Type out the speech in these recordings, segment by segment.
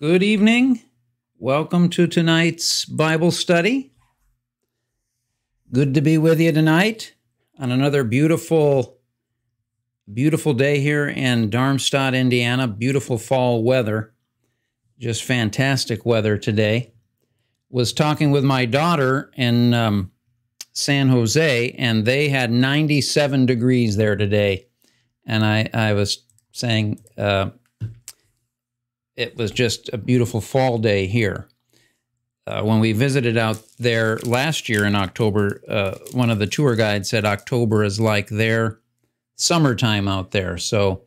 Good evening. Welcome to tonight's Bible study. Good to be with you tonight on another beautiful, beautiful day here in Darmstadt, Indiana. Beautiful fall weather. Just fantastic weather today. Was talking with my daughter in um, San Jose, and they had 97 degrees there today. And I, I was saying, uh, it was just a beautiful fall day here. Uh, when we visited out there last year in October, uh, one of the tour guides said October is like their summertime out there. So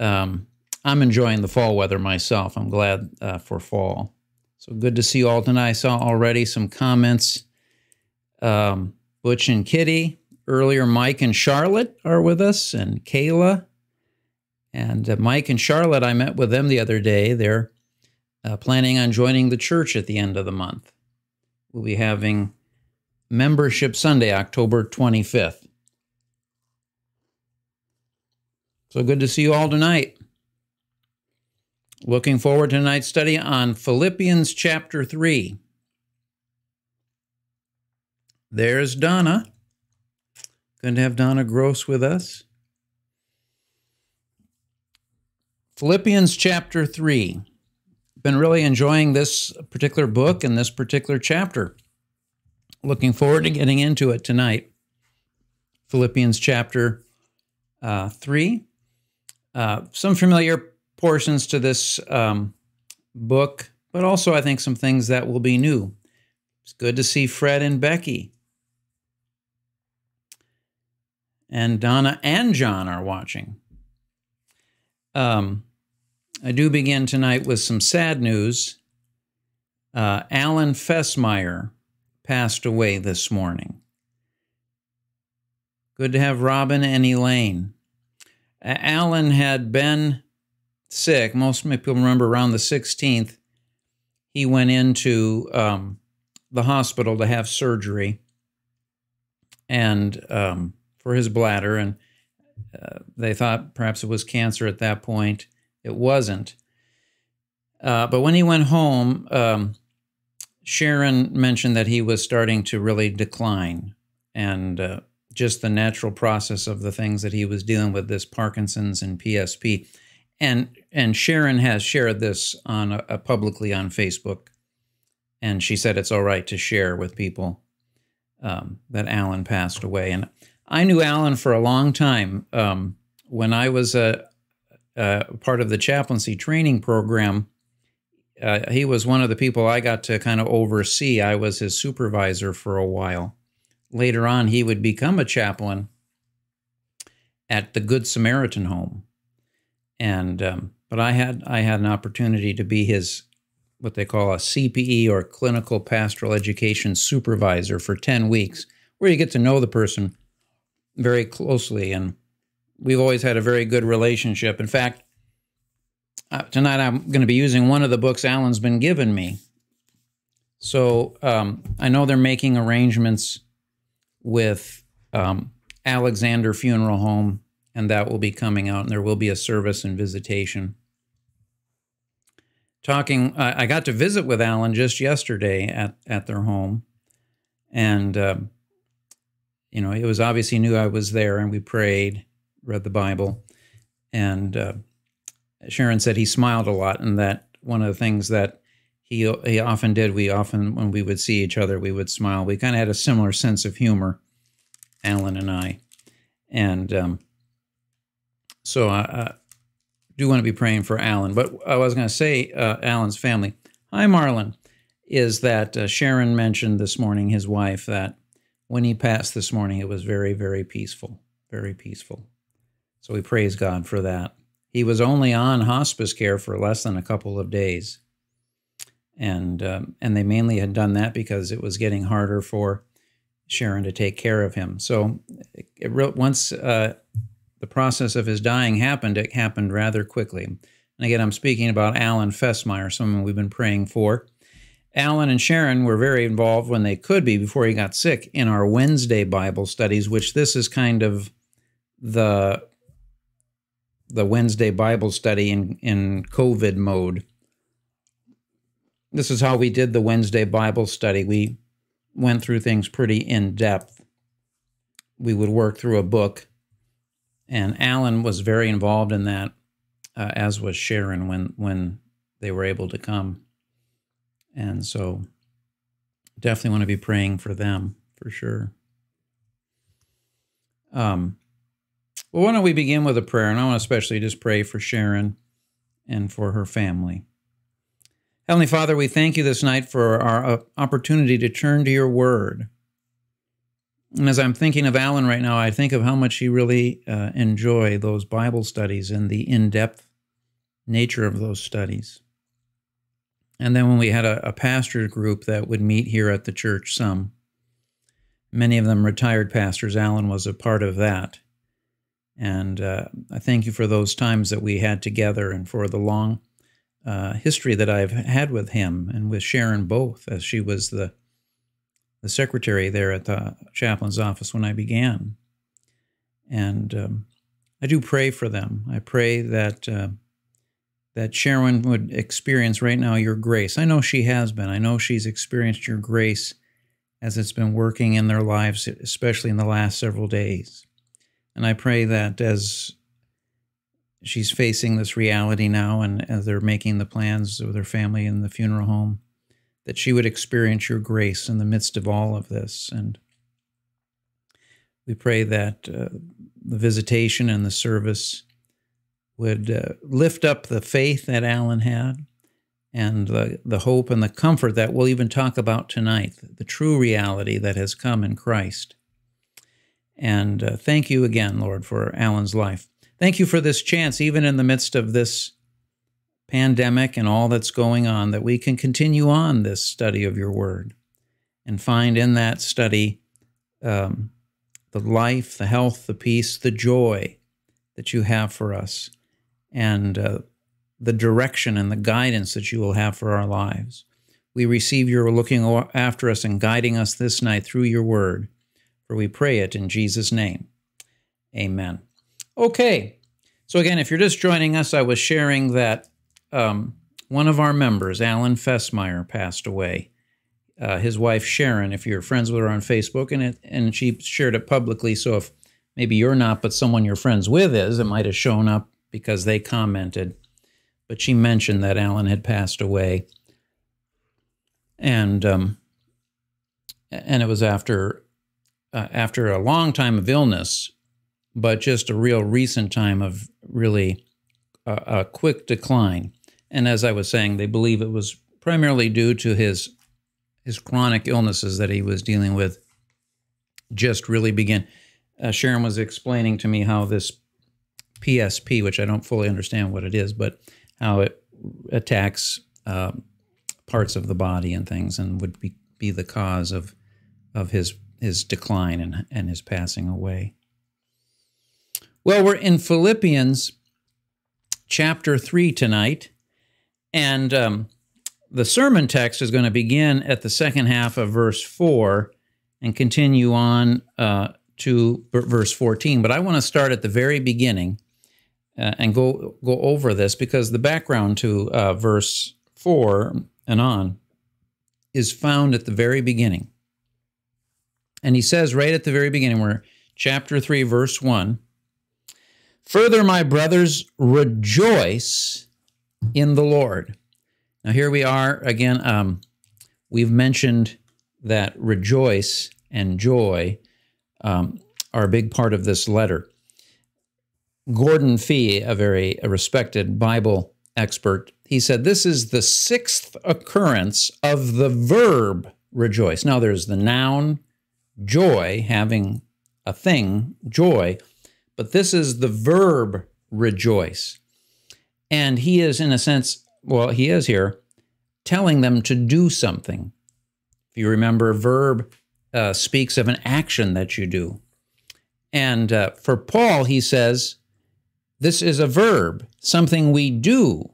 um, I'm enjoying the fall weather myself. I'm glad uh, for fall. So good to see you all tonight. I saw already some comments. Um, Butch and Kitty. Earlier, Mike and Charlotte are with us, and Kayla and uh, Mike and Charlotte, I met with them the other day. They're uh, planning on joining the church at the end of the month. We'll be having Membership Sunday, October 25th. So good to see you all tonight. Looking forward to tonight's study on Philippians chapter 3. There's Donna. Good to have Donna Gross with us. Philippians chapter 3. Been really enjoying this particular book and this particular chapter. Looking forward to getting into it tonight. Philippians chapter uh, 3. Uh, some familiar portions to this um, book, but also I think some things that will be new. It's good to see Fred and Becky. And Donna and John are watching. Um, I do begin tonight with some sad news. Uh, Alan Fessmeyer passed away this morning. Good to have Robin and Elaine. Uh, Alan had been sick. Most people remember around the 16th, he went into um, the hospital to have surgery and um, for his bladder. And uh, they thought perhaps it was cancer at that point. It wasn't. Uh, but when he went home, um, Sharon mentioned that he was starting to really decline, and uh, just the natural process of the things that he was dealing with, this Parkinson's and PSP, and and Sharon has shared this on uh, publicly on Facebook, and she said it's all right to share with people um, that Alan passed away, and I knew Alan for a long time. Um, when I was a uh, part of the chaplaincy training program, uh, he was one of the people I got to kind of oversee. I was his supervisor for a while. Later on, he would become a chaplain at the Good Samaritan Home, and um, but I had I had an opportunity to be his what they call a CPE or clinical pastoral education supervisor for ten weeks, where you get to know the person very closely and we've always had a very good relationship. In fact, uh, tonight I'm going to be using one of the books Alan's been given me. So um, I know they're making arrangements with um, Alexander Funeral Home, and that will be coming out, and there will be a service and visitation. Talking, I got to visit with Alan just yesterday at at their home, and uh, you know it was obvious he knew I was there, and we prayed read the Bible, and uh, Sharon said he smiled a lot, and that one of the things that he he often did. We often, when we would see each other, we would smile. We kind of had a similar sense of humor, Alan and I, and um, so I, I, do want to be praying for Alan. But I was going to say, uh, Alan's family. Hi, Marlon. Is that uh, Sharon mentioned this morning, his wife, that when he passed this morning, it was very, very peaceful, very peaceful. So we praise God for that. He was only on hospice care for less than a couple of days. And, um, and they mainly had done that because it was getting harder for Sharon to take care of him. So it, it, once uh, the process of his dying happened, it happened rather quickly. And again, I'm speaking about Alan Fessmeyer, someone we've been praying for. Alan and Sharon were very involved when they could be before he got sick in our Wednesday Bible studies, which this is kind of the the Wednesday Bible study in, in COVID mode. this is how we did the Wednesday Bible study. We went through things pretty in depth. We would work through a book, and Alan was very involved in that, uh, as was Sharon when when they were able to come. And so, definitely want to be praying for them for sure. Um, well, why don't we begin with a prayer? And I want to especially just pray for Sharon and for her family. Heavenly Father, we thank you this night for our uh, opportunity to turn to your word. And as I'm thinking of Alan right now, I think of how much he really uh, those Bible studies and the in depth nature of those studies. And then when we had a, a pastor group that would meet here at the church, some, many of them retired pastors, Alan was a part of that. And uh, I thank you for those times that we had together and for the long uh, history that I've had with him and with Sharon both, as she was the the secretary there at the chaplain's office when I began. And um, I do pray for them. I pray that uh, that Sharon would experience right now your grace. I know she has been. I know she's experienced your grace as it's been working in their lives, especially in the last several days. And I pray that as she's facing this reality now and as they're making the plans with her family in the funeral home that she would experience your grace in the midst of all of this and we pray that uh, the visitation and the service would uh, lift up the faith that Alan had and the, the hope and the comfort that we'll even talk about tonight, the true reality that has come in Christ. And uh, thank you again, Lord, for Alan's life. Thank you for this chance, even in the midst of this pandemic and all that's going on, that we can continue on this study of your word and find in that study um, the life, the health, the peace, the joy that you have for us, and uh, the direction and the guidance that you will have for our lives. We receive your looking after us and guiding us this night through your word, for we pray it in Jesus' name. Amen. Okay. So, again, if you're just joining us, I was sharing that um, one of our members, Alan Fessmeyer, passed away. Uh, his wife, Sharon, if you're friends with her on Facebook, and, it, and she shared it publicly. So, if maybe you're not, but someone you're friends with is, it might have shown up because they commented. But she mentioned that Alan had passed away. And um, and it was after uh, after a long time of illness but just a real recent time of really a quick decline. And as I was saying, they believe it was primarily due to his his chronic illnesses that he was dealing with. Just really begin. Uh, Sharon was explaining to me how this PSP, which I don't fully understand what it is, but how it attacks uh, parts of the body and things, and would be, be the cause of of his his decline and and his passing away. Well, we're in Philippians chapter 3 tonight, and um, the sermon text is going to begin at the second half of verse 4 and continue on uh, to verse 14. But I want to start at the very beginning uh, and go, go over this because the background to uh, verse 4 and on is found at the very beginning. And he says right at the very beginning, we're chapter 3, verse 1 Further, my brothers, rejoice in the Lord. Now, here we are again. Um, we've mentioned that rejoice and joy um, are a big part of this letter. Gordon Fee, a very respected Bible expert, he said this is the sixth occurrence of the verb rejoice. Now, there's the noun joy, having a thing, joy, but this is the verb rejoice. And he is, in a sense, well, he is here telling them to do something. If you remember, verb uh, speaks of an action that you do. And uh, for Paul, he says, this is a verb, something we do.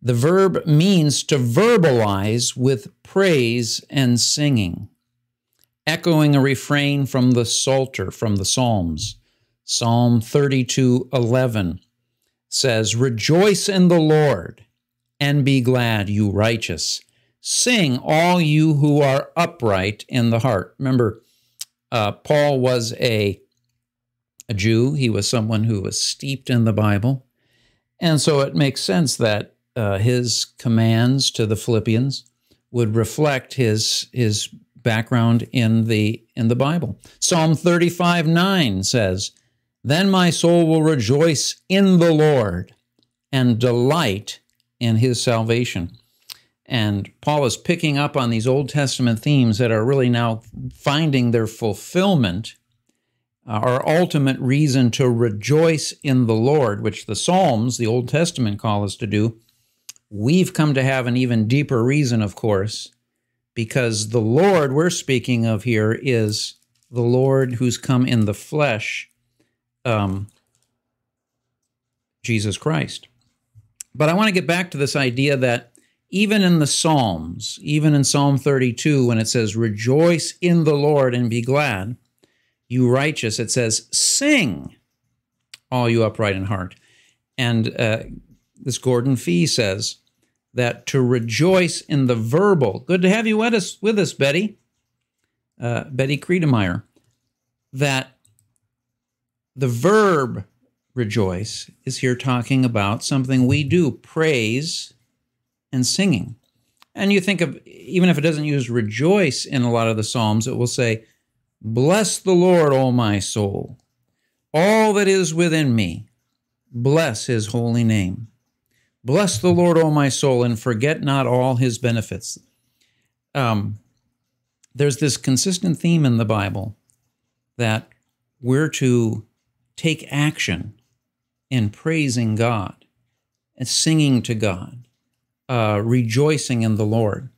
The verb means to verbalize with praise and singing, echoing a refrain from the Psalter, from the Psalms. Psalm 32 11 says, Rejoice in the Lord and be glad, you righteous. Sing, all you who are upright in the heart. Remember, uh, Paul was a, a Jew, he was someone who was steeped in the Bible. And so it makes sense that uh, his commands to the Philippians would reflect his, his background in the, in the Bible. Psalm 35 9 says, Then my soul will rejoice in the Lord and delight in his salvation. And Paul is picking up on these Old Testament themes that are really now finding their fulfillment, our ultimate reason to rejoice in the Lord, which the Psalms, the Old Testament, call us to do. We've come to have an even deeper reason, of course, because the Lord we're speaking of here is the Lord who's come in the flesh, um, Jesus Christ. But I want to get back to this idea that even in the Psalms, even in Psalm 32, when it says, Rejoice in the Lord and be glad, you righteous, it says, Sing, all you upright in heart. And uh, this Gordon Fee says that to rejoice in the verbal, good to have you with us, with us Betty, uh, Betty Credemeyer, that the verb rejoice is here talking about something we do, praise and singing. And you think of, even if it doesn't use rejoice in a lot of the Psalms, it will say, Bless the Lord, O my soul. All that is within me, bless his holy name. Bless the Lord, O my soul, and forget not all his benefits. Um, there's this consistent theme in the Bible that we're to take action in praising God and singing to God, uh, rejoicing in the Lord.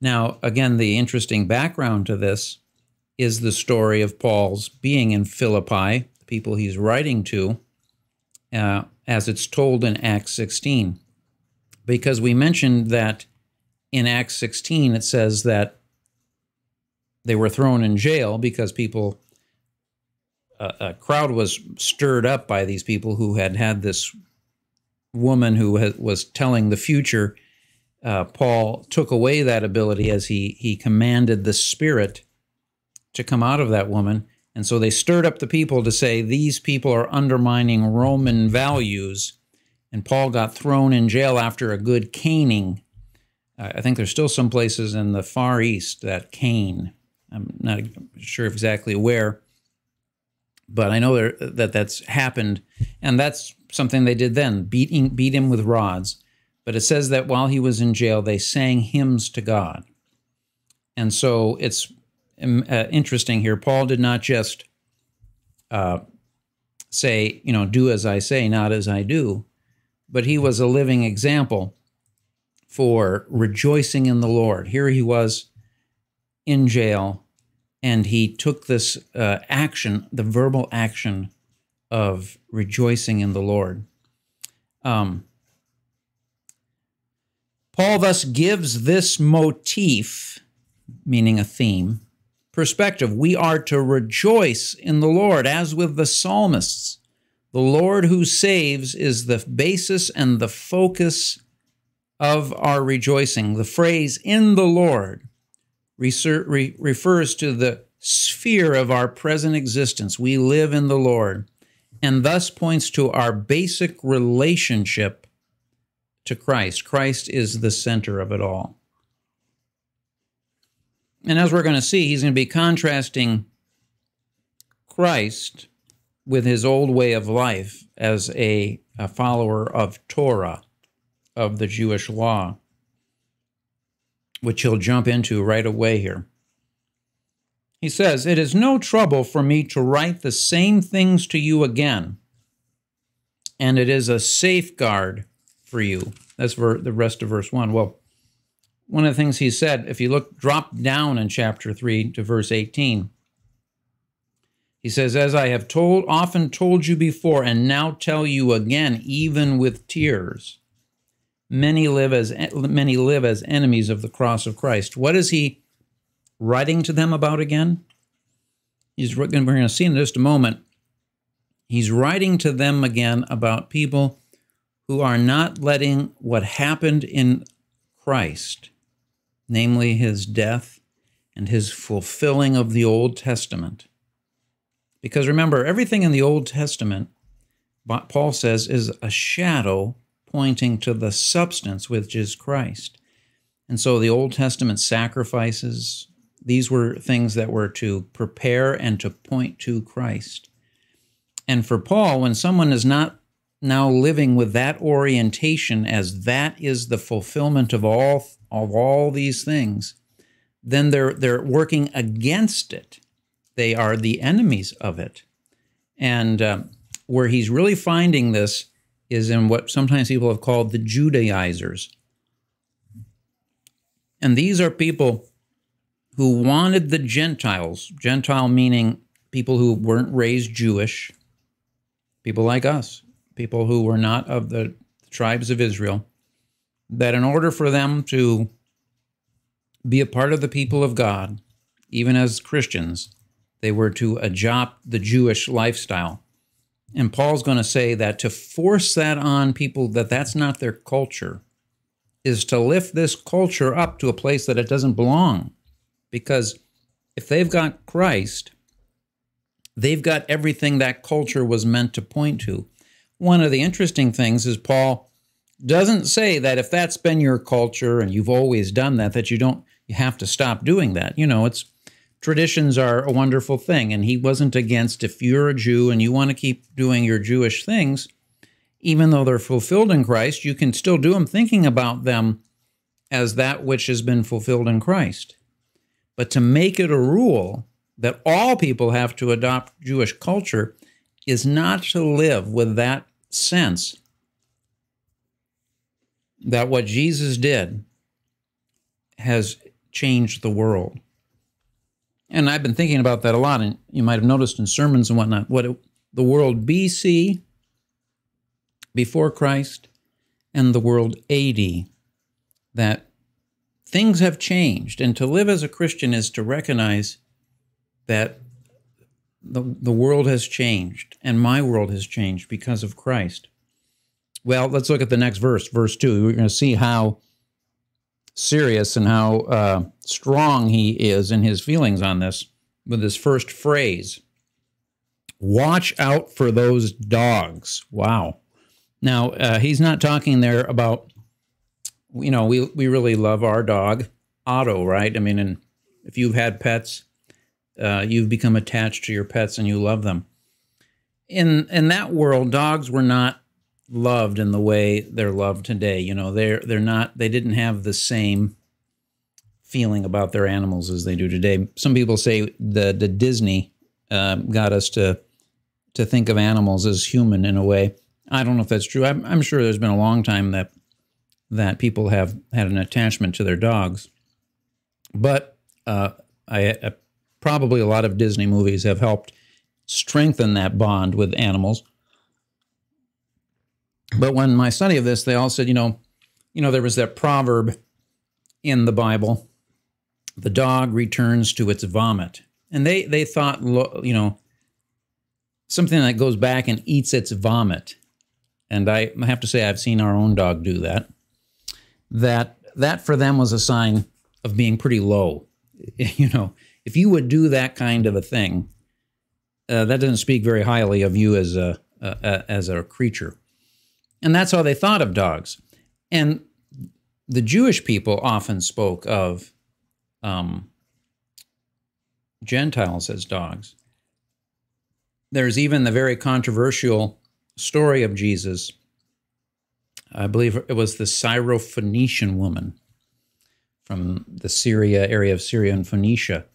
Now, again, the interesting background to this is the story of Paul's being in Philippi, the people he's writing to, uh, as it's told in Acts 16. Because we mentioned that in Acts 16, it says that they were thrown in jail because people a, crowd was stirred up by these people who had had this woman who was telling the future. Uh, Paul took away that ability as he he commanded the spirit to come out of that woman, and so they stirred up the people to say these people are undermining Roman values. And Paul got thrown in jail after a good caning. Uh, I think there's still some places in the Far East that cane. I'm not sure exactly where but I know there, that that's happened, and that's something they did then, beating beat him with rods. But it says that while he was in jail, they sang hymns to God, and so it's um, uh, interesting here. Paul did not just uh, say, you know, do as I say, not as I do, but he was a living example for rejoicing in the Lord. Here he was in jail and he took this uh, action, the verbal action of rejoicing in the Lord. Um, Paul thus gives this motif, meaning a theme, perspective. We are to rejoice in the Lord, as with the psalmists. The Lord who saves is the basis and the focus of our rejoicing. The phrase in the Lord refers to the sphere of our present existence. We live in the Lord, and thus points to our basic relationship to Christ. Christ is the center of it all. And as we're going to see, he's going to be contrasting Christ with his old way of life as a, a follower of Torah, of the Jewish law which he'll jump into right away here. He says, It is no trouble for me to write the same things to you again, and it is a safeguard for you. That's the rest of verse 1. Well, one of the things he said, if you look, drop down in chapter 3 to verse 18, he says, As I have told, often told you before, and now tell you again, even with tears many live as many live as enemies of the cross of Christ. What is he writing to them about again? He's we're going to see in just a moment. He's writing to them again about people who are not letting what happened in Christ namely his death and his fulfilling of the Old Testament. Because remember, everything in the Old Testament, Paul says, is a shadow pointing to the substance, which is Christ. And so the Old Testament sacrifices, these were things that were to prepare and to point to Christ. And for Paul, when someone is not now living with that orientation as that is the fulfillment of all of all these things, then they're they're working against it. They are the enemies of it. And uh, where he's really finding this is in what sometimes people have called the Judaizers. And these are people who wanted the Gentiles, Gentile meaning people who weren't raised Jewish, people like us, people who were not of the tribes of Israel, that in order for them to be a part of the people of God, even as Christians, they were to adopt the Jewish lifestyle. And Paul's going to say that to force that on people that that's not their culture is to lift this culture up to a place that it doesn't belong. Because if they've got Christ, they've got everything that culture was meant to point to. One of the interesting things is Paul doesn't say that if that's been your culture and you've always done that, that you don't you have to stop doing that. You know, it's traditions are a wonderful thing, and he wasn't against if you're a Jew and you want to keep doing your Jewish things, even though they're fulfilled in Christ, you can still do them thinking about them as that which has been fulfilled in Christ. But to make it a rule that all people have to adopt Jewish culture is not to live with that sense that what Jesus did has changed the world. And I've been thinking about that a lot, and you might have noticed in sermons and whatnot, what it, the world BC, before Christ, and the world AD, that things have changed. And to live as a Christian is to recognize that the, the world has changed, and my world has changed because of Christ. Well, let's look at the next verse, verse 2. We're going to see how serious and how uh, strong he is in his feelings on this with his first phrase Watch out for those dogs. Wow. Now, uh, he's not talking there about, you know, we, we really love our dog, Otto, right? I mean, and if you've had pets, uh, you've become attached to your pets and you love them. In in that world, dogs were not loved in the way they're loved today. You know, they're they're not they didn't have the same feeling about their animals as they do today. Some people say the the Disney uh, got us to to think of animals as human in a way. I don't know if that's true. I'm, I'm sure there's been a long time that that people have had an attachment to their dogs, but uh, I, I probably a lot of Disney movies have helped strengthen that bond with animals. But when my study of this, they all said, you know, you know, there was that proverb in the Bible, the dog returns to its vomit. And they they thought, you know, something that goes back and eats its vomit. And I have to say, I've seen our own dog do that. That that for them was a sign of being pretty low. You know, if you would do that kind of a thing, uh, that doesn't speak very highly of you as a, a as a creature. And that's how they thought of dogs. And the Jewish people often spoke of um, Gentiles as dogs. There's even the very controversial story of Jesus. I believe it was the Syrophoenician woman from the Syria area of Syria and Phoenicia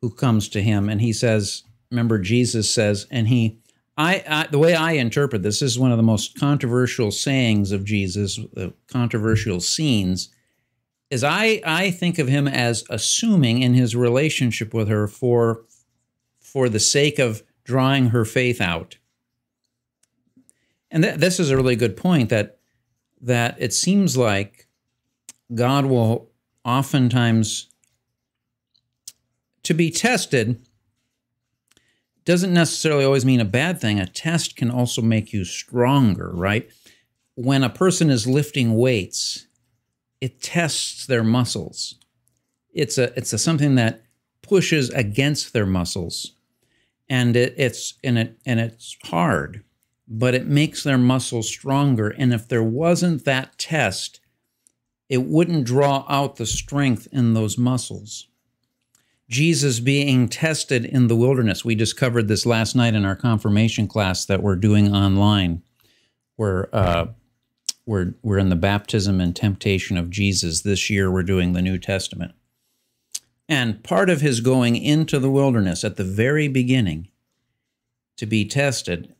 who comes to him and he says, remember, Jesus says, and he I, I, the way I interpret this, this is one of the most controversial sayings of Jesus, the controversial scenes, is I, I think of him as assuming in his relationship with her for, for the sake of drawing her faith out. And th- this is a really good point that, that it seems like God will oftentimes, to be tested, doesn't necessarily always mean a bad thing. A test can also make you stronger, right? When a person is lifting weights, it tests their muscles. it's a it's a something that pushes against their muscles, and it, it's and it and it's hard, but it makes their muscles stronger. And if there wasn't that test, it wouldn't draw out the strength in those muscles. Jesus being tested in the wilderness. We discovered this last night in our confirmation class that we're doing online, where uh, we're, we're in the baptism and temptation of Jesus. This year, we're doing the New Testament. And part of his going into the wilderness at the very beginning to be tested,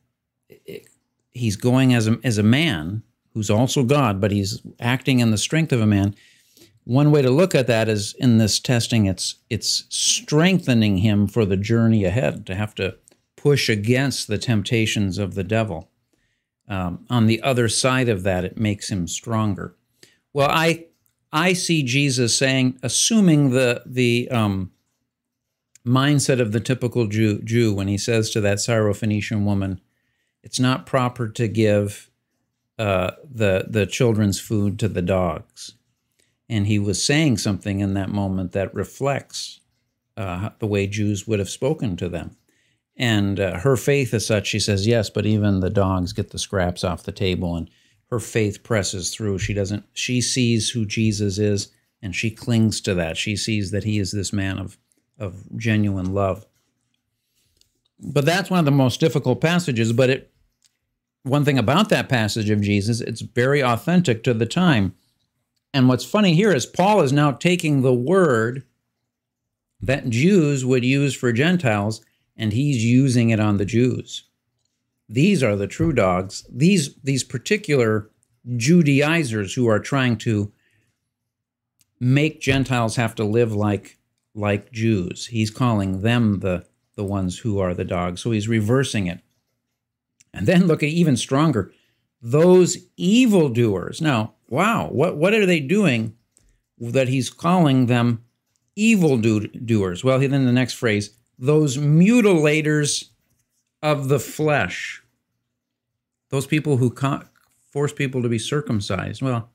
he's going as a, as a man who's also God, but he's acting in the strength of a man one way to look at that is in this testing, it's it's strengthening him for the journey ahead to have to push against the temptations of the devil. Um, on the other side of that, it makes him stronger. Well, I I see Jesus saying, assuming the the um, mindset of the typical Jew, Jew when he says to that Syrophoenician woman, "It's not proper to give uh, the the children's food to the dogs." And he was saying something in that moment that reflects uh, the way Jews would have spoken to them. And uh, her faith is such, she says, yes, but even the dogs get the scraps off the table. And her faith presses through. She doesn't, she sees who Jesus is and she clings to that. She sees that he is this man of, of genuine love. But that's one of the most difficult passages. But it, one thing about that passage of Jesus, it's very authentic to the time and what's funny here is Paul is now taking the word that Jews would use for Gentiles and he's using it on the Jews. These are the true dogs. These these particular Judaizers who are trying to make Gentiles have to live like like Jews. He's calling them the the ones who are the dogs. So he's reversing it. And then look at even stronger. Those evildoers. Now, wow, what, what are they doing that he's calling them evil do- doers? Well, then the next phrase, those mutilators of the flesh. Those people who force people to be circumcised. Well,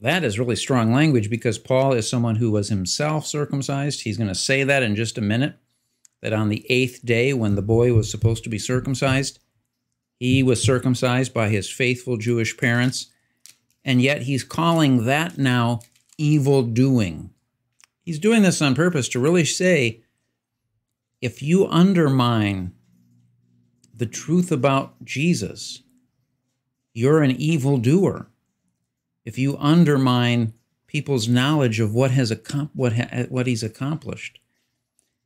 that is really strong language because Paul is someone who was himself circumcised. He's going to say that in just a minute. That on the eighth day, when the boy was supposed to be circumcised, he was circumcised by his faithful Jewish parents and yet he's calling that now evil doing. He's doing this on purpose to really say if you undermine the truth about Jesus, you're an evil doer. If you undermine people's knowledge of what has what ha- what he's accomplished,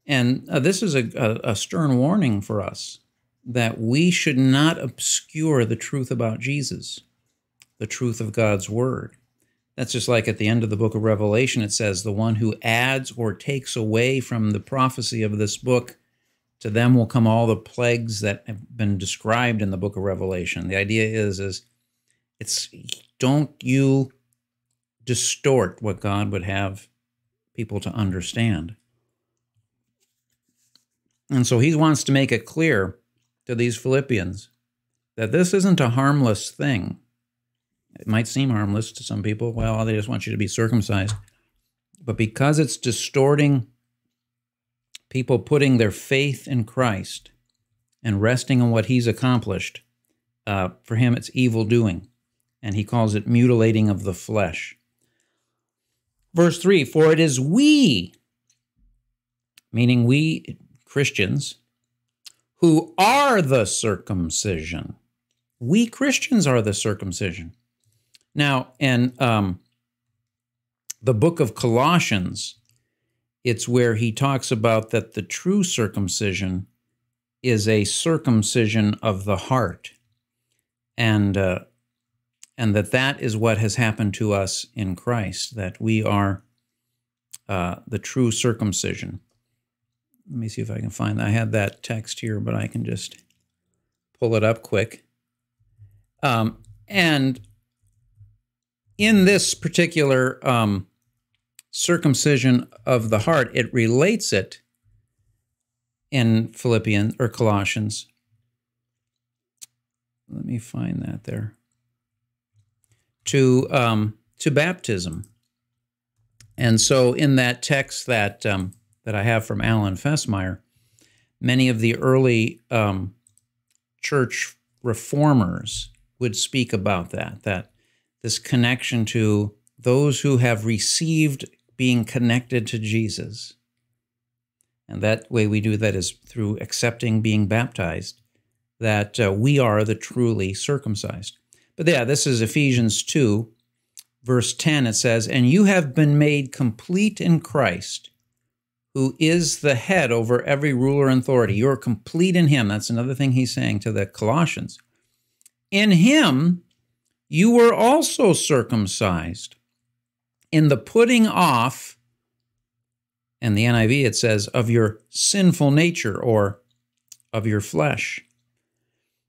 and uh, this is a, a, a stern warning for us that we should not obscure the truth about Jesus the truth of God's word. That's just like at the end of the book of Revelation, it says, The one who adds or takes away from the prophecy of this book, to them will come all the plagues that have been described in the book of Revelation. The idea is, is it's don't you distort what God would have people to understand. And so he wants to make it clear to these Philippians that this isn't a harmless thing. It might seem harmless to some people. Well, they just want you to be circumcised. But because it's distorting people putting their faith in Christ and resting on what he's accomplished, uh, for him it's evil doing. And he calls it mutilating of the flesh. Verse 3 For it is we, meaning we Christians, who are the circumcision. We Christians are the circumcision. Now, in um, the book of Colossians, it's where he talks about that the true circumcision is a circumcision of the heart, and uh, and that that is what has happened to us in Christ. That we are uh, the true circumcision. Let me see if I can find that. I had that text here, but I can just pull it up quick. Um, and in this particular um, circumcision of the heart, it relates it in Philippians or Colossians. Let me find that there. To um, to baptism. And so, in that text that um, that I have from Alan Fessmeyer, many of the early um, church reformers would speak about that. That this connection to those who have received being connected to Jesus. And that way we do that is through accepting being baptized, that uh, we are the truly circumcised. But yeah, this is Ephesians 2, verse 10. It says, And you have been made complete in Christ, who is the head over every ruler and authority. You're complete in him. That's another thing he's saying to the Colossians. In him, you were also circumcised in the putting off, and the NIV it says, of your sinful nature or of your flesh,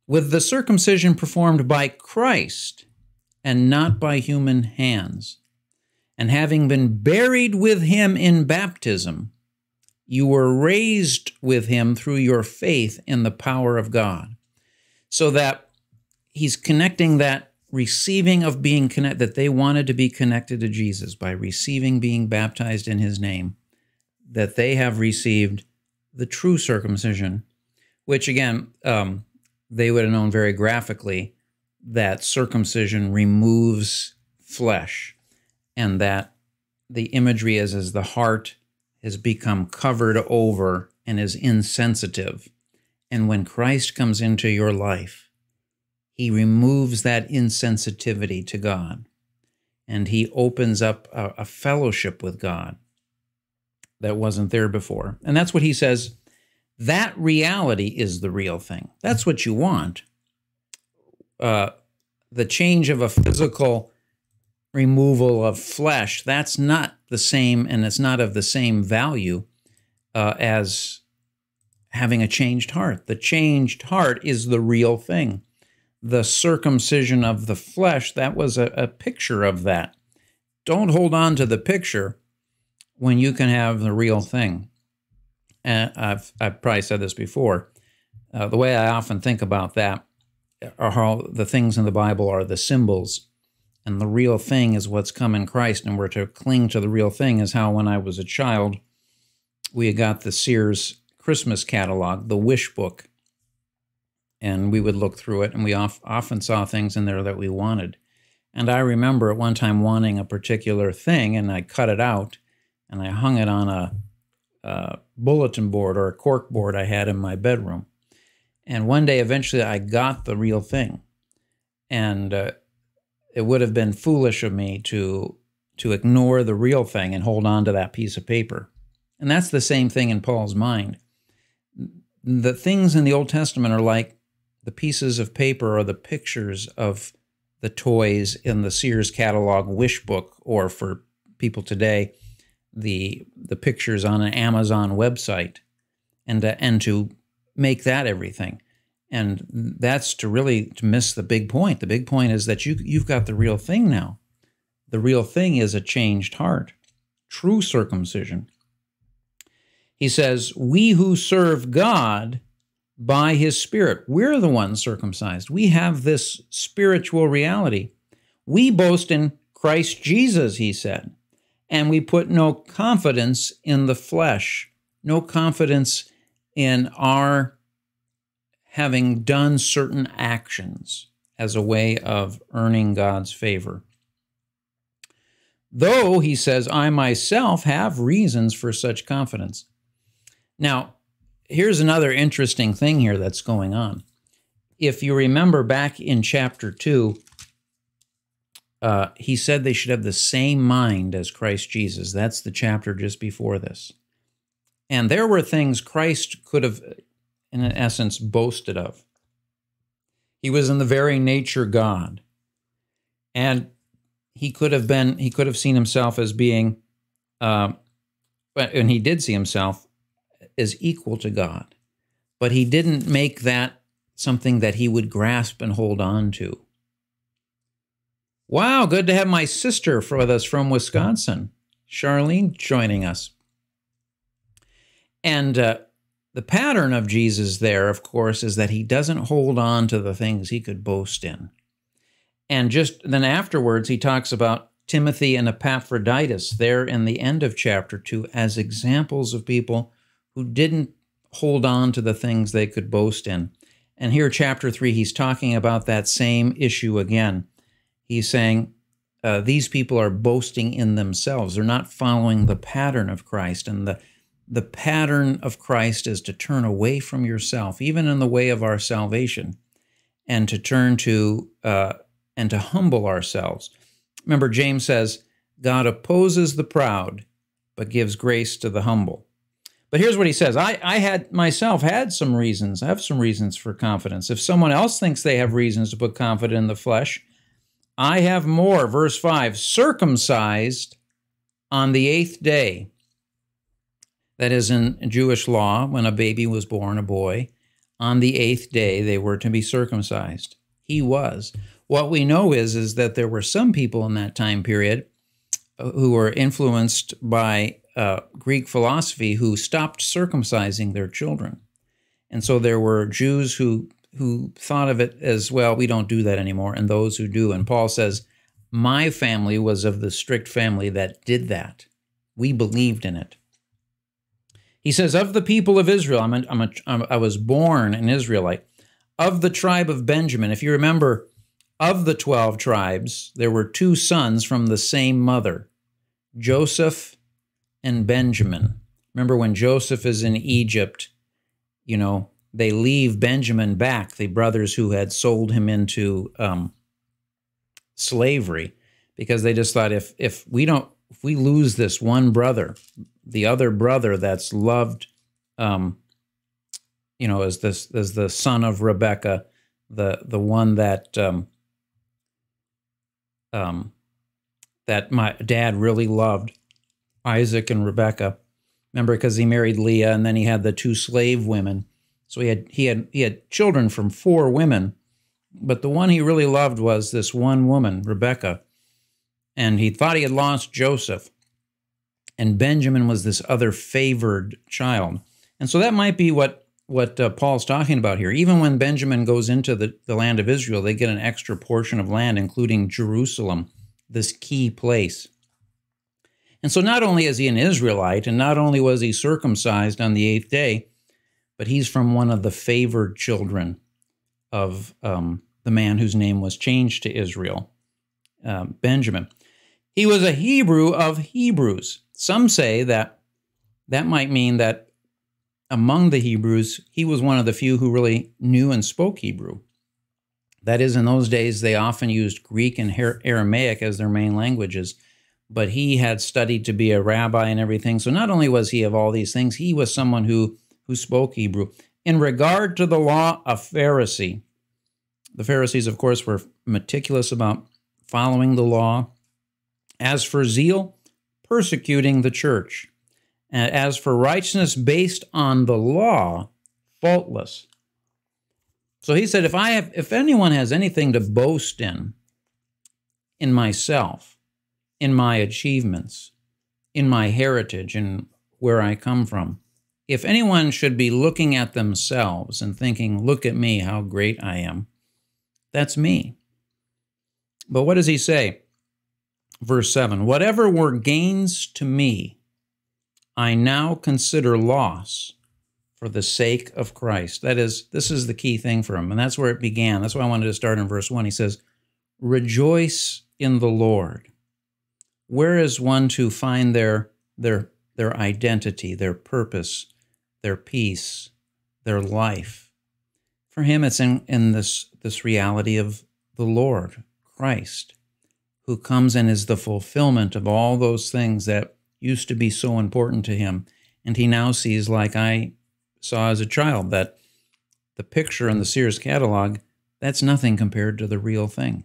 with the circumcision performed by Christ and not by human hands. And having been buried with him in baptism, you were raised with him through your faith in the power of God. So that he's connecting that receiving of being connected, that they wanted to be connected to Jesus by receiving being baptized in his name, that they have received the true circumcision, which again, um, they would have known very graphically that circumcision removes flesh and that the imagery is as the heart has become covered over and is insensitive. And when Christ comes into your life, he removes that insensitivity to God and he opens up a, a, fellowship with God that wasn't there before. And that's what he says that reality is the real thing. That's what you want. Uh, the change of a physical removal of flesh, that's not the same and it's not of the same value uh, as having a changed heart. The changed heart is the real thing the circumcision of the flesh, that was a, a picture of that. Don't hold on to the picture when you can have the real thing. And I've, I've probably said this before. Uh, the way I often think about that are how the things in the Bible are the symbols, and the real thing is what's come in Christ, and we're to cling to the real thing. Is how when I was a child, we got the Sears Christmas catalog, the Wish Book, and we would look through it and we often saw things in there that we wanted. And i remember at one time wanting a particular thing and i cut it out and i hung it on a, a bulletin board or a cork board i had in my bedroom. And one day eventually i got the real thing. And uh, it would have been foolish of me to to ignore the real thing and hold on to that piece of paper. And that's the same thing in paul's mind. The things in the old testament are like the pieces of paper are the pictures of the toys in the Sears catalog wish book, or for people today, the the pictures on an Amazon website, and to, and to make that everything, and that's to really to miss the big point. The big point is that you you've got the real thing now. The real thing is a changed heart, true circumcision. He says, "We who serve God." By his Spirit. We're the ones circumcised. We have this spiritual reality. We boast in Christ Jesus, he said, and we put no confidence in the flesh, no confidence in our having done certain actions as a way of earning God's favor. Though, he says, I myself have reasons for such confidence. Now, here's another interesting thing here that's going on. If you remember back in chapter 2, uh, he said they should have the same mind as Christ Jesus. That's the chapter just before this. And there were things Christ could have, in essence, boasted of. He was in the very nature God. And he could have been, he could have seen himself as being, uh, and he did see himself is equal to God. But he didn't make that something that he would grasp and hold on to. Wow, good to have my sister with us from Wisconsin, Charlene, joining us. And uh, the pattern of Jesus there, of course, is that he doesn't hold on to the things he could boast in. And just then afterwards, he talks about Timothy and Epaphroditus there in the end of chapter 2 as examples of people who didn't hold on to the things they could boast in. And here, chapter 3, he's talking about that same issue again. He's saying, uh, these people are boasting in themselves. They're not following the pattern of Christ. And the, the pattern of Christ is to turn away from yourself, even in the way of our salvation, and to turn to uh, and to humble ourselves. Remember, James says, God opposes the proud, but gives grace to the humble. But here's what he says I, I had myself had some reasons. I have some reasons for confidence. If someone else thinks they have reasons to put confidence in the flesh, I have more. Verse 5 circumcised on the eighth day. That is in Jewish law, when a baby was born, a boy, on the eighth day they were to be circumcised. He was. What we know is, is that there were some people in that time period uh, who were influenced by uh, Greek philosophy who stopped circumcising their children. And so there were Jews who who thought of it as well, we don't do that anymore, and those who do. And Paul says, My family was of the strict family that did that. We believed in it. He says, Of the people of Israel, I'm a, I'm a, I'm, I was born an Israelite, of the tribe of Benjamin. If you remember, of the 12 tribes, there were two sons from the same mother, Joseph and Benjamin. Remember when Joseph is in Egypt, you know, they leave Benjamin back, the brothers who had sold him into um, slavery, because they just thought if if we don't if we lose this one brother, the other brother that's loved, um, you know, as this as the son of Rebecca, the the one that um, um, that my dad really loved, Isaac and Rebecca. Remember, because he married Leah, and then he had the two slave women so he had he had he had children from four women, but the one he really loved was this one woman, Rebecca. And he thought he had lost Joseph. And Benjamin was this other favored child. And so that might be what what uh, Paul's talking about here. Even when Benjamin goes into the, the land of Israel, they get an extra portion of land, including Jerusalem, this key place. And so not only is he an Israelite, and not only was he circumcised on the eighth day, but he's from one of the favored children of um, the man whose name was changed to Israel, uh, Benjamin. He was a Hebrew of Hebrews. Some say that that might mean that among the Hebrews, he was one of the few who really knew and spoke Hebrew. That is, in those days, they often used Greek and Aramaic as their main languages, but he had studied to be a rabbi and everything. So not only was he of all these things, he was someone who who spoke Hebrew. In regard to the law, a Pharisee. The Pharisees, of course, were meticulous about following the law. As for zeal, persecuting the church. And as for righteousness based on the law, faultless. So he said, if I have, if anyone has anything to boast in, in myself, in my achievements, in my heritage, and where I come from, if anyone should be looking at themselves and thinking, look at me, how great I am, that's me. But what does he say? Verse 7 Whatever were gains to me, I now consider loss for the sake of Christ. That is, this is the key thing for him. And that's where it began. That's why I wanted to start in verse 1. He says, Rejoice in the Lord. Where is one to find their, their, their identity, their purpose, their peace, their life. For him, it's in, in this, this reality of the Lord, Christ, who comes and is the fulfillment of all those things that used to be so important to him. And he now sees, like I saw as a child, that the picture in the Sears catalog, that's nothing compared to the real thing.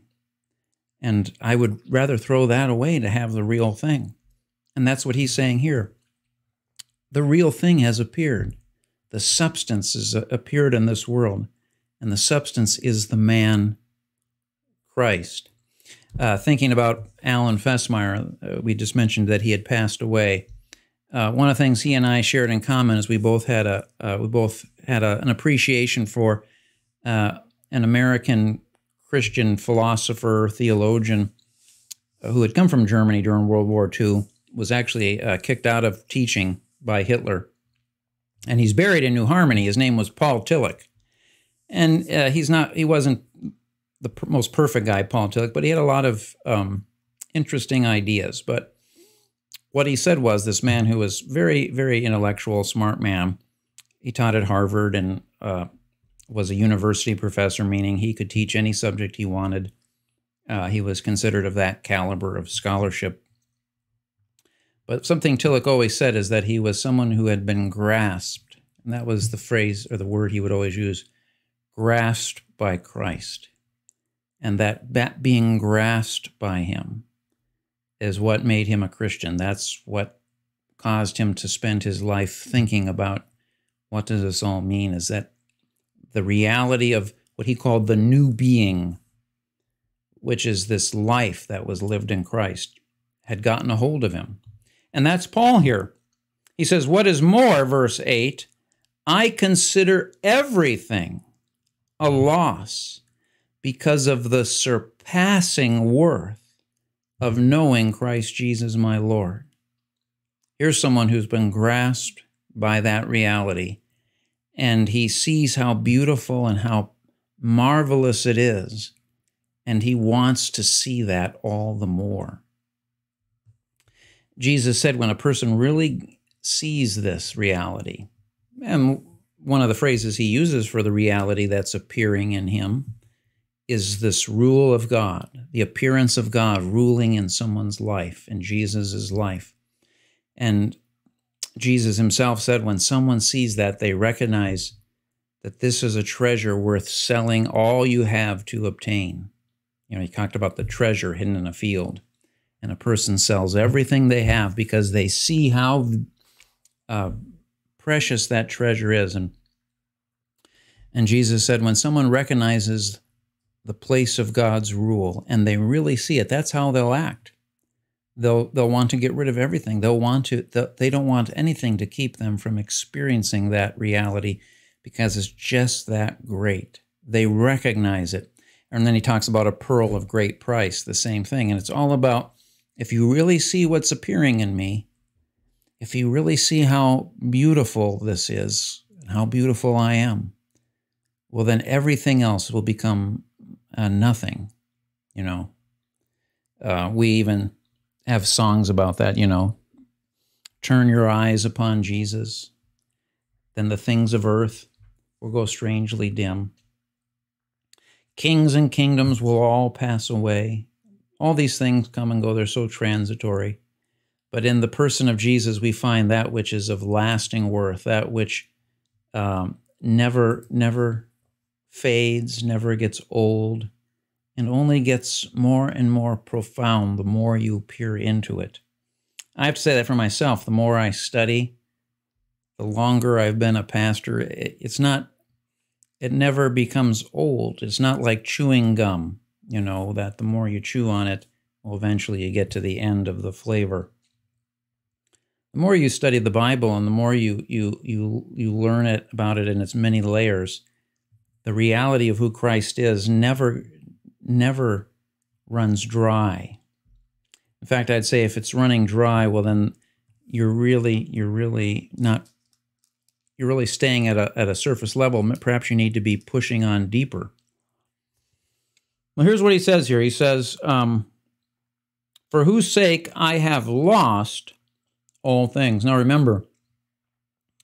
And I would rather throw that away to have the real thing. And that's what he's saying here the real thing has appeared. The substance has appeared in this world, and the substance is the man Christ. Uh, thinking about Alan Fessmeyer, uh, we just mentioned that he had passed away. Uh, one of the things he and I shared in common is we both had a uh, we both had a, an appreciation for uh, an American Christian philosopher theologian who had come from Germany during World War II, was actually uh, kicked out of teaching by Hitler. And he's buried in New Harmony. His name was Paul Tillich. And uh, he's not, he wasn't the per- most perfect guy, Paul Tillich, but he had a lot of um, interesting ideas. But what he said was this man who was very, very intellectual, smart man. He taught at Harvard and uh, was a university professor, meaning he could teach any subject he wanted. Uh, he was considered of that caliber of scholarship. But something Tillich always said is that he was someone who had been grasped. And that was the phrase or the word he would always use grasped by Christ. And that, that being grasped by him is what made him a Christian. That's what caused him to spend his life thinking about what does this all mean? Is that the reality of what he called the new being, which is this life that was lived in Christ, had gotten a hold of him. And that's Paul here. He says, What is more, verse 8, I consider everything a loss because of the surpassing worth of knowing Christ Jesus my Lord. Here's someone who's been grasped by that reality, and he sees how beautiful and how marvelous it is, and he wants to see that all the more. Jesus said when a person really sees this reality, and one of the phrases he uses for the reality that's appearing in him is this rule of God, the appearance of God ruling in someone's life, in Jesus' life. And Jesus himself said when someone sees that, they recognize that this is a treasure worth selling all you have to obtain. You know, he talked about the treasure hidden in a field and a person sells everything they have because they see how uh, precious that treasure is. And and Jesus said, when someone recognizes the place of God's rule and they really see it, that's how they'll act. They'll they'll want to get rid of everything. They'll want to. They don't want anything to keep them from experiencing that reality because it's just that great. They recognize it. And then he talks about a pearl of great price, the same thing. And it's all about if you really see what's appearing in me, if you really see how beautiful this is, how beautiful I am, well, then everything else will become uh, nothing, you know. Uh, we even have songs about that, you know. Turn your eyes upon Jesus, then the things of earth will go strangely dim. Kings and kingdoms will all pass away, all these things come and go, they're so transitory. But in the person of Jesus, we find that which is of lasting worth, that which um, never, never fades, never gets old, and only gets more and more profound the more you peer into it. I have to say that for myself. The more I study, the longer I've been a pastor, it's not, it never becomes old. It's not like chewing gum you know, that the more you chew on it, well, eventually you get to the end of the flavor. The more you study the Bible and the more you, you, you, you learn it about it in its many layers, the reality of who Christ is never, never runs dry. In fact, I'd say if it's running dry, well, then you're really, you're really not, you're really staying at a, at a surface level. Perhaps you need to be pushing on deeper. Well, here's what he says here. He says, um, For whose sake I have lost all things. Now remember,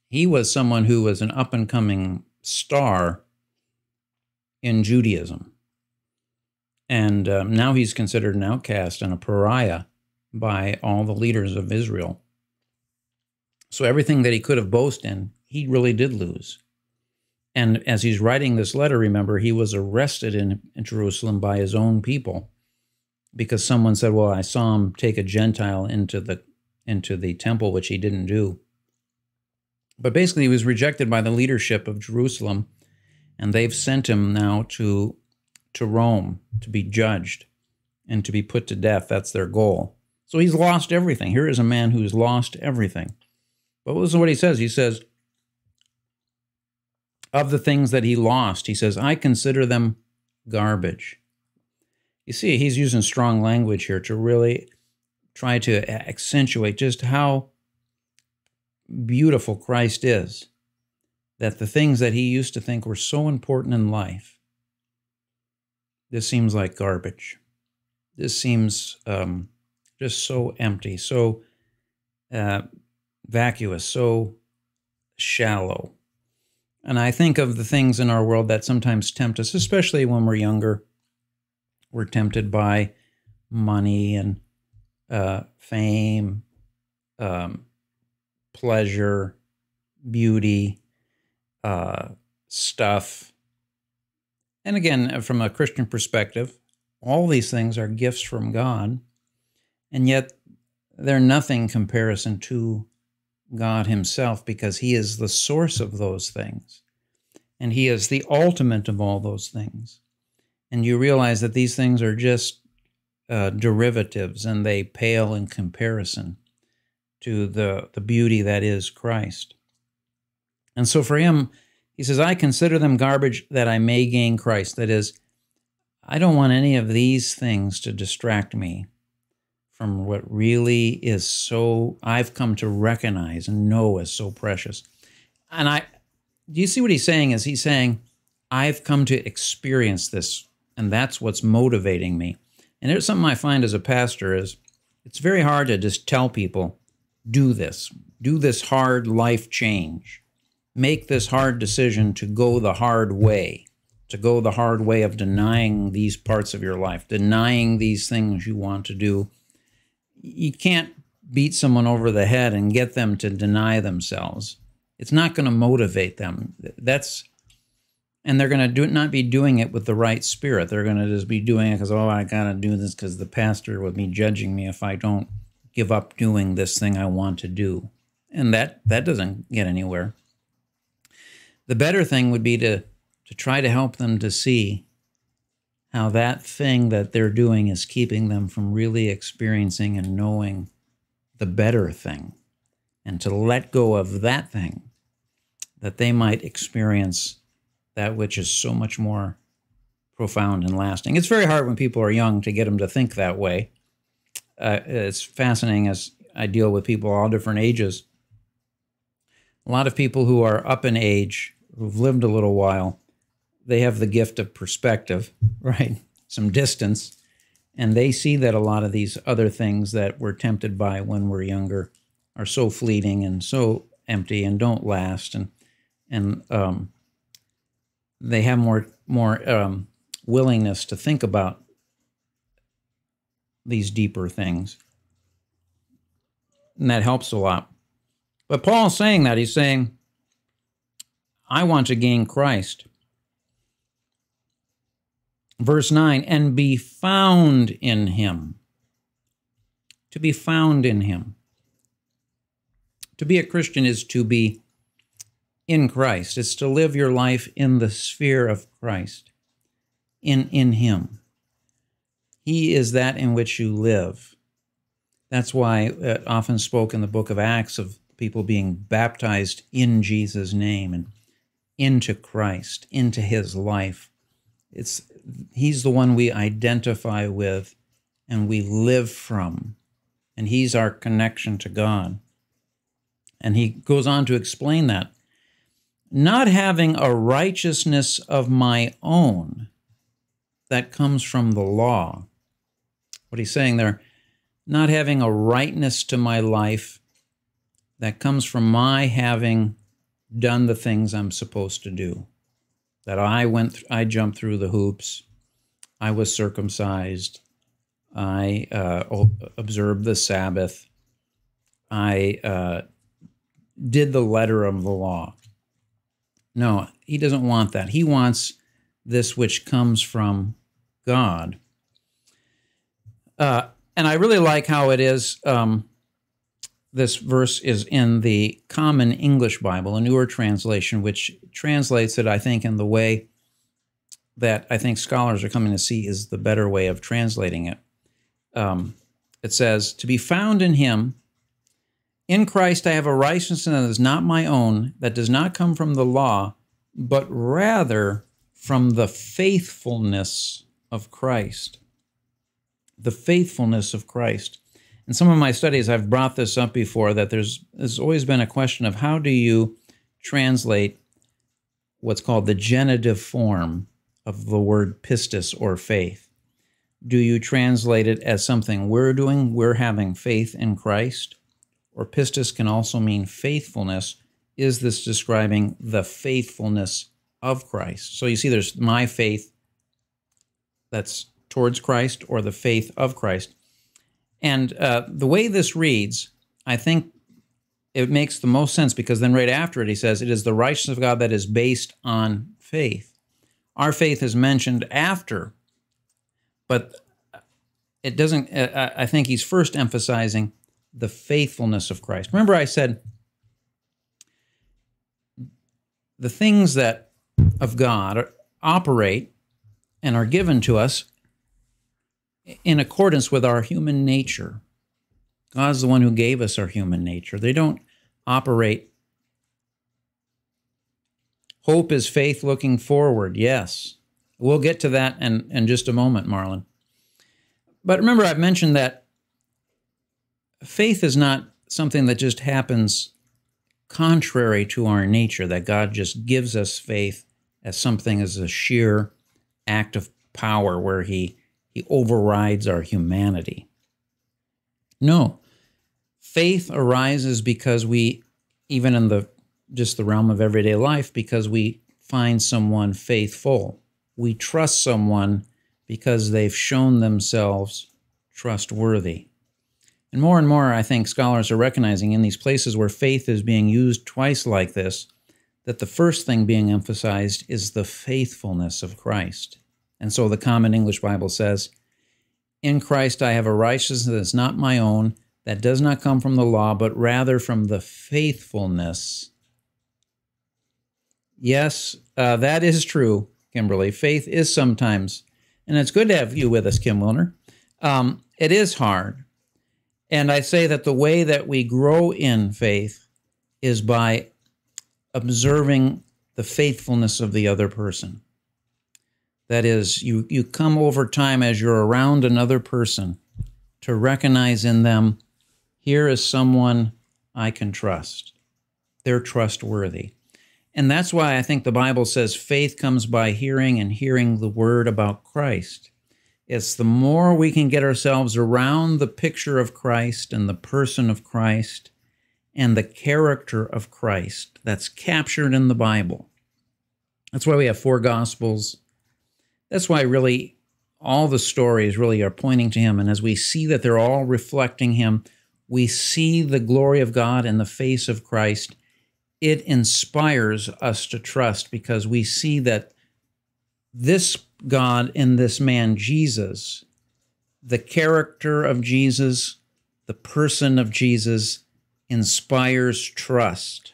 he was someone who was an up and coming star in Judaism. And um, now he's considered an outcast and a pariah by all the leaders of Israel. So everything that he could have boasted in, he really did lose. And as he's writing this letter, remember, he was arrested in, in Jerusalem by his own people because someone said, Well, I saw him take a Gentile into the into the temple, which he didn't do. But basically, he was rejected by the leadership of Jerusalem, and they've sent him now to, to Rome to be judged and to be put to death. That's their goal. So he's lost everything. Here is a man who's lost everything. But listen what he says. He says, of the things that he lost, he says, I consider them garbage. you see, he's using strong language here to really try to accentuate just how beautiful Christ is. That the things that he used to think were so important in life, this seems like garbage. This seems um, just so empty, so uh, vacuous, so shallow. And I think of the things in our world that sometimes tempt us, especially when we're younger. We're tempted by money and uh, fame, um, pleasure, beauty, uh, stuff. And again, from a Christian perspective, all these things are gifts from God, and yet they're nothing comparison to God Himself because He is the source of those things. And He is the ultimate of all those things. And you realize that these things are just uh, derivatives and they pale in comparison to the, the beauty that is Christ. And so for him, he says, I consider them garbage that I may gain Christ. That is, I don't want any of these things to distract me from what really is so I've come to recognize and know is so precious. And I do you see what he's saying is he's saying I've come to experience this and that's what's motivating me. And there's something I find as a pastor is it's very hard to just tell people do this. Do this hard life change. Make this hard decision to go the hard way to go the hard way of denying these parts of your life, denying these things you want to do, you can't beat someone over the head and get them to deny themselves. It's not going to motivate them. That's and they're going to do not be doing it with the right spirit. They're going to just be doing it because oh, I got to do this because the pastor would be judging me if I don't give up doing this thing I want to do, and that that doesn't get anywhere. The better thing would be to to try to help them to see how that thing that they're doing is keeping them from really experiencing and knowing the better thing, and to let go of that thing that they might experience that which is so much more profound and lasting. It's very hard when people are young to get them to think that way. Uh, it's fascinating as I deal with people all different ages. A lot of people who are up in age, who've lived a little while, they have the gift of perspective, right? Some distance. And they see that a lot of these other things that we're tempted by when we're younger are so fleeting and so empty and don't last. And, and um, they have more, more um, willingness to think about these deeper things. And that helps a lot. But Paul's saying that. He's saying, I want to gain Christ. Verse 9, and be found in him. To be found in him. To be a Christian is to be in Christ. It's to live your life in the sphere of Christ, in, in him. He is that in which you live. That's why it often spoke in the book of Acts of people being baptized in Jesus' name and into Christ, into his life. It's he's the one we identify with and we live from. And he's our connection to God. And he goes on to explain that. Not having a righteousness of my own that comes from the law. What he's saying there, not having a rightness to my life that comes from my having done the things I'm supposed to do that I went, I jumped through the hoops. I was circumcised. I uh, observed the Sabbath. I uh, did the letter of the law. No, he doesn't want that. He wants this which comes from God. Uh, and I really like how it is um, this verse is in the Common English Bible, a newer translation, which translates it, I think, in the way that I think scholars are coming to see is the better way of translating it. Um, it says, To be found in him, in Christ I have a righteousness that is not my own, that does not come from the law, but rather from the faithfulness of Christ. the faithfulness of Christ. In some of my studies, I've brought this up before that there's, there's always been a question of how do you translate what's called the genitive form of the word pistis or faith? Do you translate it as something we're doing, we're having faith in Christ? Or pistis can also mean faithfulness. Is this describing the faithfulness of Christ? So you see, there's my faith that's towards Christ or the faith of Christ. And uh, the way this reads, I think it makes the most sense because then right after it, he says, It is the righteousness of God that is based on faith. Our faith is mentioned after, but it doesn't, uh, I think he's first emphasizing the faithfulness of Christ. Remember, I said the things that of God operate and are given to us in accordance with our human nature. God's the one who gave us our human nature. They don't operate. Hope is faith looking forward. Yes. We'll get to that in, in just a moment, Marlon. But remember, I've mentioned that faith is not something that just happens contrary to our nature, that God just gives us faith as something as a sheer act of power where he he overrides our humanity. No. Faith arises because we even in the just the realm of everyday life because we find someone faithful. We trust someone because they've shown themselves trustworthy. And more and more, I think scholars are recognizing in these places where faith is being used twice like this, that the first thing being emphasized is the faithfulness of Christ. And so the Common English Bible says, In Christ I have a righteousness that is not my own, that does not come from the law, but rather from the faithfulness. Yes, uh, that is true, Kimberly. Faith is sometimes, and it's good to have you with us, Kim Wilner. Um, it is hard. And I say that the way that we grow in faith is by observing the faithfulness of the other person. That is, you, you come over time as you're around another person to recognize in them, here is someone I can trust. They're trustworthy. And that's why I think the Bible says faith comes by hearing and hearing the word about Christ. It's the more we can get ourselves around the picture of Christ and the person of Christ and the character of Christ that's captured in the Bible. That's why we have four Gospels, that's why really all the stories really are pointing to him. And as we see that they're all reflecting him, we see the glory of God in the face of Christ. It inspires us to trust because we see that this God in this man, Jesus, the character of Jesus, the person of Jesus, inspires trust.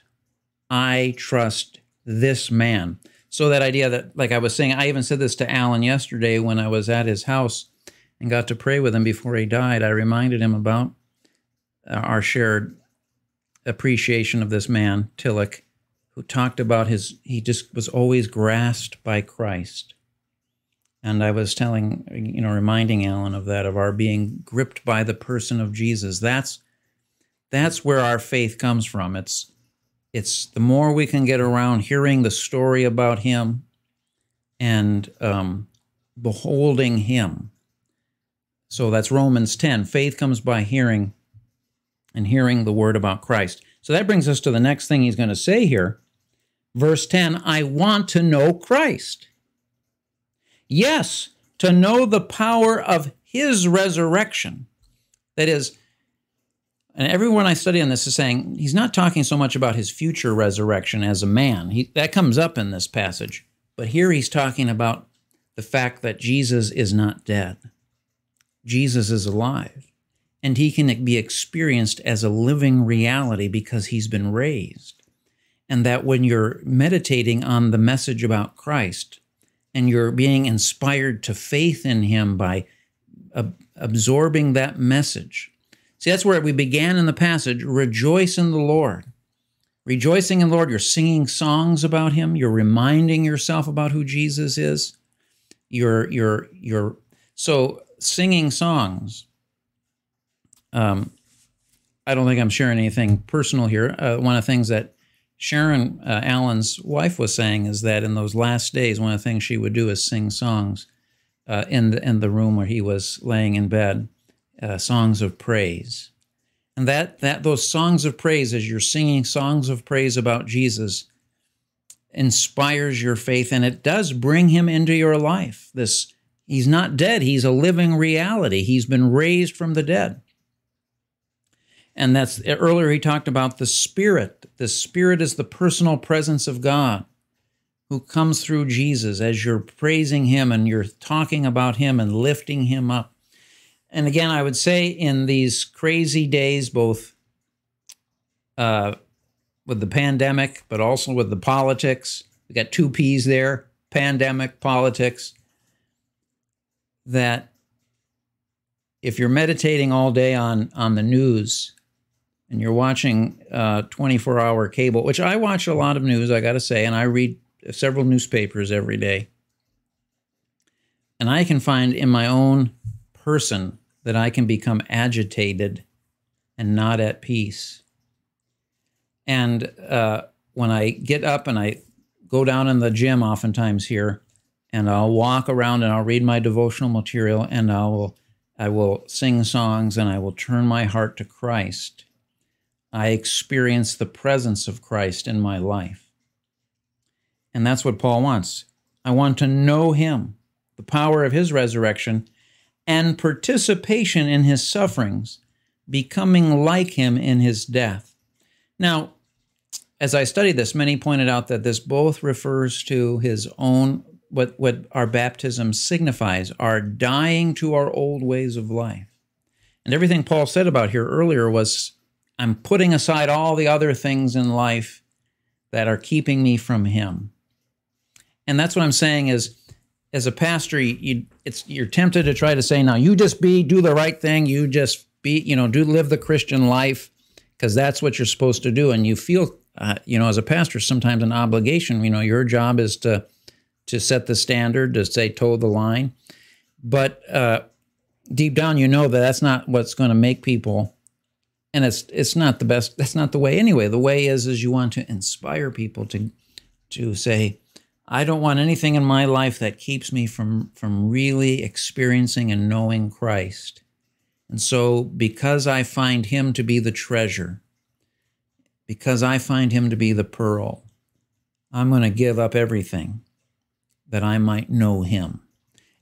I trust this man. So that idea that, like I was saying, I even said this to Alan yesterday when I was at his house and got to pray with him before he died. I reminded him about uh, our shared appreciation of this man, Tillich, who talked about his, he just was always grasped by Christ. And I was telling, you know, reminding Alan of that, of our being gripped by the person of Jesus. That's that's where our faith comes from. It's it's the more we can get around hearing the story about him and um, beholding him. So that's Romans 10. Faith comes by hearing and hearing the word about Christ. So that brings us to the next thing he's going to say here. Verse 10 I want to know Christ. Yes, to know the power of his resurrection. That is, and everyone I study on this is saying he's not talking so much about his future resurrection as a man. He, that comes up in this passage. But here he's talking about the fact that Jesus is not dead. Jesus is alive. And he can be experienced as a living reality because he's been raised. And that when you're meditating on the message about Christ and you're being inspired to faith in him by absorbing that message, See, that's where we began in the passage. Rejoice in the Lord. Rejoicing in the Lord, you're singing songs about him, you're reminding yourself about who Jesus is. You're you're you're so singing songs. Um, I don't think I'm sharing anything personal here. Uh, one of the things that Sharon uh, Alan's wife was saying is that in those last days, one of the things she would do is sing songs uh, in the in the room where he was laying in bed, uh, songs of praise, and that that those songs of praise, as you're singing songs of praise about Jesus, inspires your faith, and it does bring him into your life. This he's not dead; he's a living reality. He's been raised from the dead. And that's earlier he talked about the Spirit. The Spirit is the personal presence of God who comes through Jesus as you're praising Him and you're talking about Him and lifting Him up. And again, I would say in these crazy days, both uh, with the pandemic, but also with the politics, we got two P's there pandemic, politics, that if you're meditating all day on, on the news, and you're watching uh, 24 hour cable, which I watch a lot of news, I got to say, and I read several newspapers every day. And I can find in my own person that I can become agitated and not at peace. And uh, when I get up and I go down in the gym, oftentimes here, and I'll walk around and I'll read my devotional material and I will I will sing songs and I will turn my heart to Christ. I experience the presence of Christ in my life. And that's what Paul wants. I want to know him, the power of his resurrection, and participation in his sufferings, becoming like him in his death. Now, as I studied this, many pointed out that this both refers to his own, what, what our baptism signifies, our dying to our old ways of life. And everything Paul said about here earlier was I'm putting aside all the other things in life that are keeping me from him. And that's what I'm saying is as a pastor, you it's you're tempted to try to say, now you just be, do the right thing, you just be, you know, do live the Christian life, because that's what you're supposed to do. And you feel uh, you know, as a pastor, sometimes an obligation. You know, your job is to to set the standard, to say toe the line. But uh, deep down, you know that that's not what's going to make people and it's it's not the best that's not the way anyway the way is is you want to inspire people to to say i don't want anything in my life that keeps me from from really experiencing and knowing christ and so because i find him to be the treasure because i find him to be the pearl i'm going to give up everything that i might know him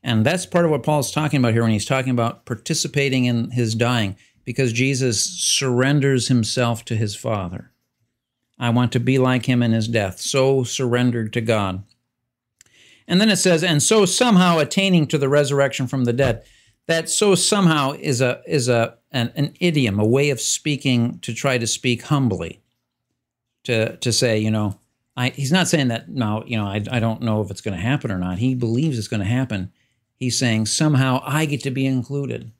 and that's part of what paul's talking about here when he's talking about participating in his dying because Jesus surrenders himself to his Father. I want to be like him in his death, so surrendered to God. And then it says, and so somehow attaining to the resurrection from the dead. That so somehow is a is a an, an idiom, a way of speaking to try to speak humbly. To to say, you know, I, he's not saying that now, you know, I, I don't know if it's going to happen or not. He believes it's going to happen. He's saying somehow I get to be included.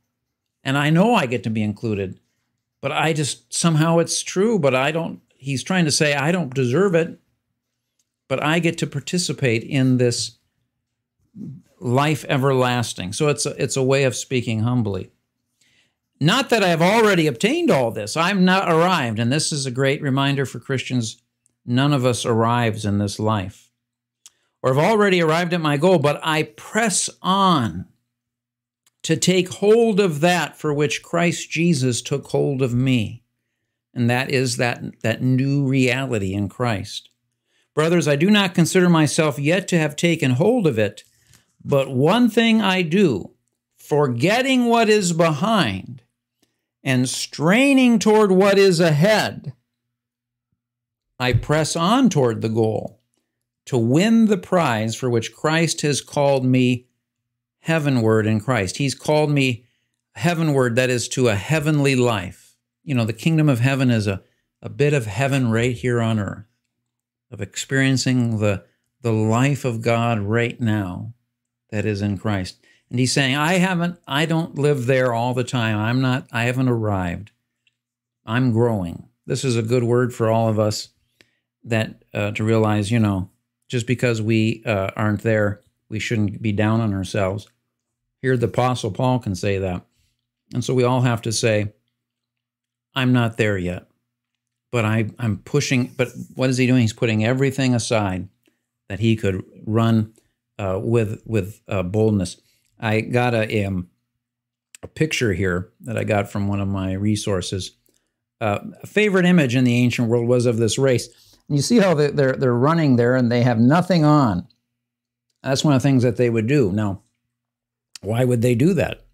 And I know I get to be included, but I just somehow it's true, but I don't, he's trying to say I don't deserve it, but I get to participate in this life everlasting. So it's a, it's a way of speaking humbly. Not that I have already obtained all this. I'm not arrived. And this is a great reminder for Christians. None of us arrives in this life or have already arrived at my goal, but I press on to take hold of that for which Christ Jesus took hold of me. And that is that, that new reality in Christ. Brothers, I do not consider myself yet to have taken hold of it, but one thing I do, forgetting what is behind and straining toward what is ahead, I press on toward the goal to win the prize for which Christ has called me heavenward in Christ. He's called me heavenward, that is to a heavenly life. You know, the kingdom of heaven is a, a bit of heaven right here on earth, of experiencing the, the life of God right now that is in Christ. And he's saying, I haven't, I don't live there all the time. I'm not, I haven't arrived. I'm growing. This is a good word for all of us that uh, to realize, you know, just because we uh, aren't there we shouldn't be down on ourselves. Here, the Apostle Paul can say that. And so we all have to say, I'm not there yet, but I, I'm pushing. But what is he doing? He's putting everything aside that he could run uh, with with uh, boldness. I got a, um, a picture here that I got from one of my resources. Uh, a favorite image in the ancient world was of this race. And you see how they're, they're, they're running there and they have nothing on. That's one of the things that they would do. Now, why would they do that?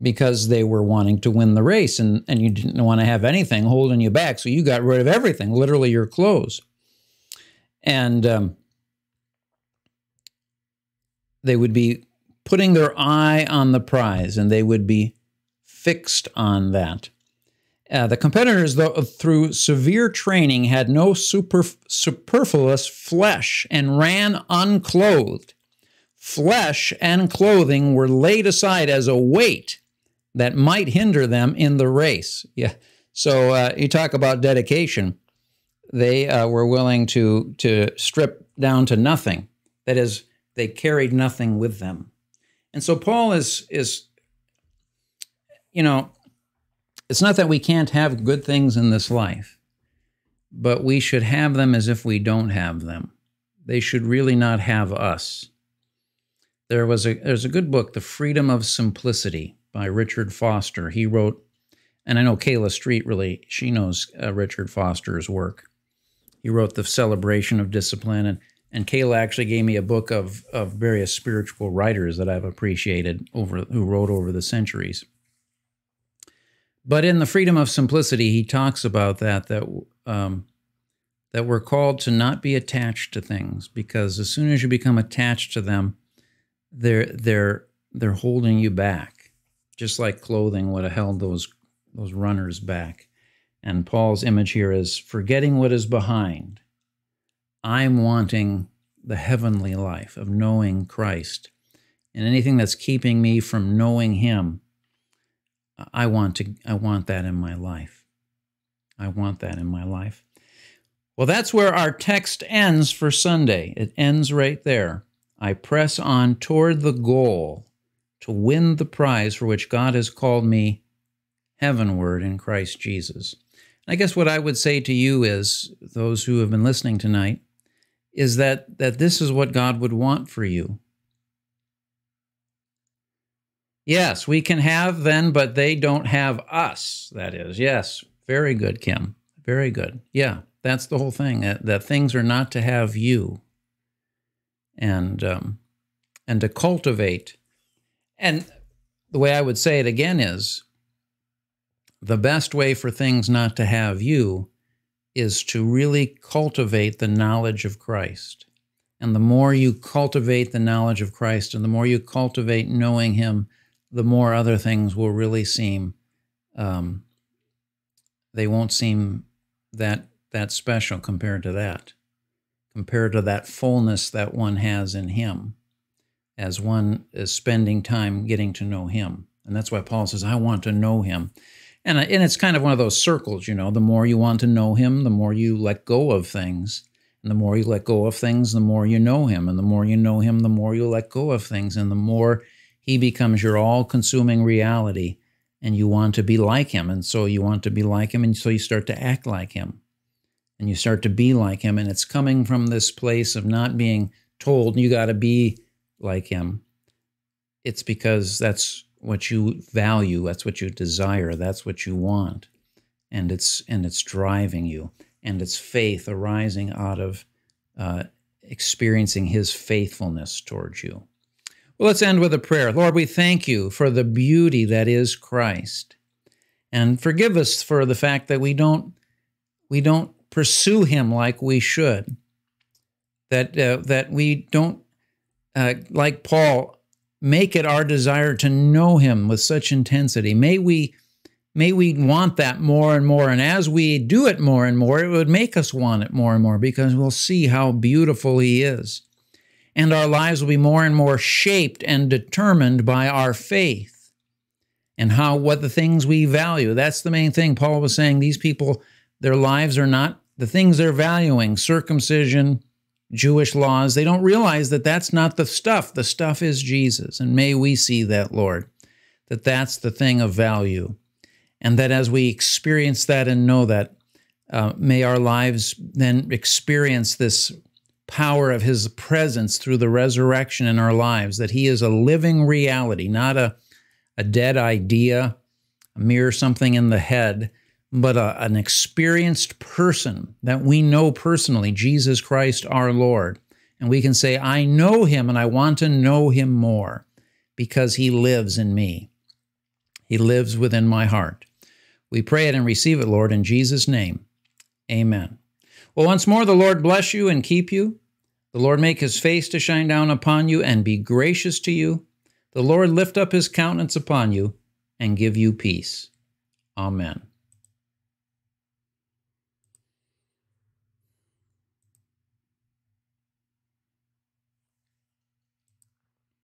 Because they were wanting to win the race and, and you didn't want to have anything holding you back. So you got rid of everything, literally your clothes. And um, they would be putting their eye on the prize and they would be fixed on that. Uh, the competitors, though, through severe training, had no super, superfluous flesh and ran unclothed. Flesh and clothing were laid aside as a weight that might hinder them in the race. Yeah. So uh, you talk about dedication. They uh, were willing to to strip down to nothing. That is, they carried nothing with them. And so Paul is is you know, it's not that we can't have good things in this life, but we should have them as if we don't have them. They should really not have us. There was a there's a good book, The Freedom of Simplicity by Richard Foster. He wrote, and I know Kayla Street really she knows uh, Richard Foster's work. He wrote The Celebration of Discipline and and Kayla actually gave me a book of of various spiritual writers that I've appreciated over who wrote over the centuries. But in the freedom of simplicity, he talks about that that um, that we're called to not be attached to things because as soon as you become attached to them, they're they're they're holding you back, just like clothing would have held those those runners back. And Paul's image here is forgetting what is behind. I'm wanting the heavenly life of knowing Christ. And anything that's keeping me from knowing him I want to I want that in my life. I want that in my life. Well, that's where our text ends for Sunday. It ends right there. I press on toward the goal to win the prize for which God has called me heavenward in Christ Jesus. I guess what I would say to you is those who have been listening tonight is that that this is what God would want for you. Yes, we can have then, but they don't have us. That is, yes. Very good, Kim. Very good. Yeah, that's the whole thing. That, that things are not to have you, and um, and to cultivate. And the way I would say it again is, the best way for things not to have you is to really cultivate the knowledge of Christ. And the more you cultivate the knowledge of Christ, and the more you cultivate knowing Him the more other things will really seem um, they won't seem that that special compared to that compared to that fullness that one has in him as one is spending time getting to know him and that's why paul says i want to know him and, and it's kind of one of those circles you know the more you want to know him the more you let go of things and the more you let go of things the more you know him and the more you know him the more you let go of things and the more he becomes your all consuming reality and you want to be like him. And so you want to be like him. And so you start to act like him and you start to be like him. And it's coming from this place of not being told you got to be like him. It's because that's what you value, that's what you desire, that's what you want. And it's and it's driving you. And it's faith arising out of uh, experiencing his faithfulness towards you. Well, let's end with a prayer. Lord, we thank you for the beauty that is Christ. And forgive us for the fact that we don't we don't pursue him like we should. That uh, that we don't uh, like Paul make it our desire to know him with such intensity. May we may we want that more and more and as we do it more and more it would make us want it more and more because we'll see how beautiful he is and our lives will be more and more shaped and determined by our faith and how what the things we value. That's the main thing. Paul was saying these people, their lives are not the things they're valuing circumcision, Jewish laws. They don't realize that that's not the stuff. The stuff is Jesus. And may we see that, Lord, that that's the thing of value. And that as we experience that and know that, uh, may our lives then experience this power of his presence through the resurrection in our lives, that he is a living reality, not a, a dead idea, a mere something in the head, but a, an experienced person that we know personally, Jesus Christ our Lord. And we can say, I know him and I want to know him more because he lives in me. He lives within my heart. We pray it and receive it, Lord, in Jesus' name. Amen. Well, once more, the Lord bless you and keep you. The Lord make his face to shine down upon you and be gracious to you. The Lord lift up his countenance upon you and give you peace. Amen.